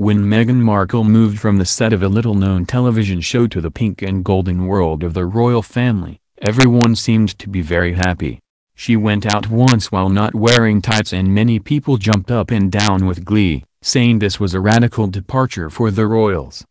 When Meghan Markle moved from the set of a little-known television show to the pink and golden world of the royal family, everyone seemed to be very happy. She went out once while not wearing tights and many people jumped up and down with glee, saying this was a radical departure for the royals.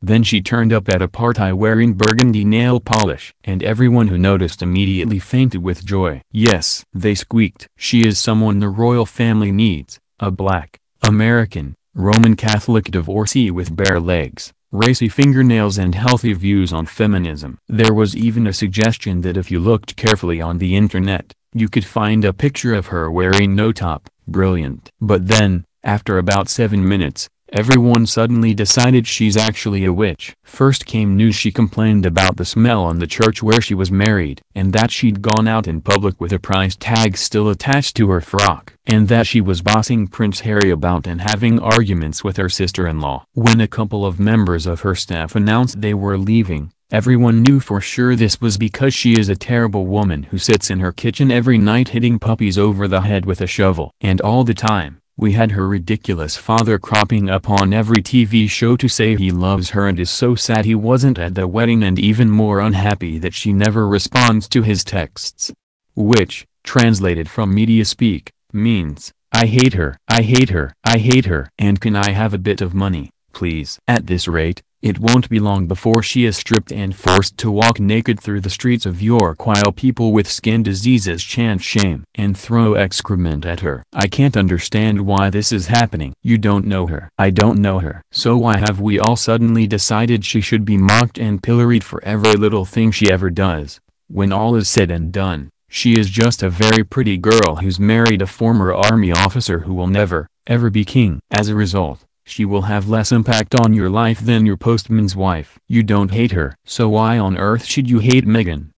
Then she turned up at a party wearing burgundy nail polish, and everyone who noticed immediately fainted with joy. Yes, they squeaked. She is someone the royal family needs, a black, American, Roman Catholic divorcee with bare legs, racy fingernails and healthy views on feminism. There was even a suggestion that if you looked carefully on the internet, you could find a picture of her wearing no top. Brilliant. But then, after about seven minutes, everyone suddenly decided she's actually a witch. First came news she complained about the smell on the church where she was married, and that she'd gone out in public with a price tag still attached to her frock, and that she was bossing Prince Harry about and having arguments with her sister-in-law. When a couple of members of her staff announced they were leaving, Everyone knew for sure this was because she is a terrible woman who sits in her kitchen every night hitting puppies over the head with a shovel. And all the time, we had her ridiculous father cropping up on every TV show to say he loves her and is so sad he wasn't at the wedding and even more unhappy that she never responds to his texts. Which, translated from media speak, means, I hate her, I hate her, I hate her. And can I have a bit of money, please? At this rate, it won't be long before she is stripped and forced to walk naked through the streets of York while people with skin diseases chant shame and throw excrement at her. I can't understand why this is happening. You don't know her. I don't know her. So why have we all suddenly decided she should be mocked and pilloried for every little thing she ever does? When all is said and done, she is just a very pretty girl who's married a former army officer who will never, ever be king. As a result, she will have less impact on your life than your postman's wife. You don't hate her. So why on earth should you hate Meghan?